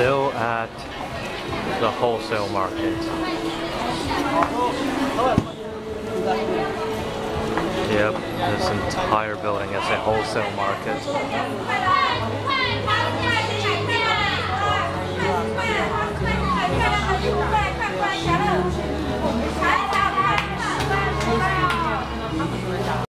still at the wholesale market. Yep, this entire building is a wholesale market. Yeah.